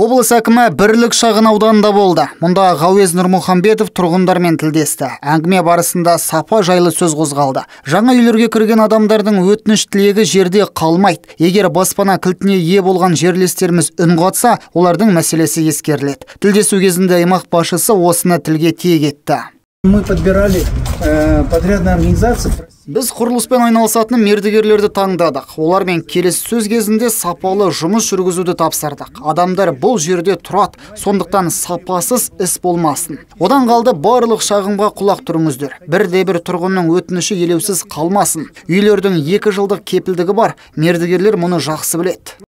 облыс әкімі бірлік шағын ауданында болды. Мұнда ғауез нұрмұхамбетов тұрғындармен тілдесті. Әңгіме барысында сапа жайлы сөз қозғалды. Жаңа үйлерге кірген адамдардың өтініш тілегі жерде қалмайды. Егер баспана кілтіне ие болған жерлестеріміз үн қатса олардың мәселесі ескеріледі. Тілдесу кезінде аймақ басшысы осыны тілге тиек етті. Мы подбирали э, подрядные организации. Біз құрылыспен айналысатын мердігерлерді таңдадық. Олармен келіссөз кезінде сапалы жұмыс жүргізуді тапсырдық. Адамдар бұл жерде тұрады сондықтан сапасыз іс болмасын. Одан қалды барлық шағымға құлақ түріңіздер. Бірде бір тұрғынның өтініші елеусіз қалмасын. Үйлердің екі жылдық кепілдігі бар. Мердігерлер мұны жақсы біледі.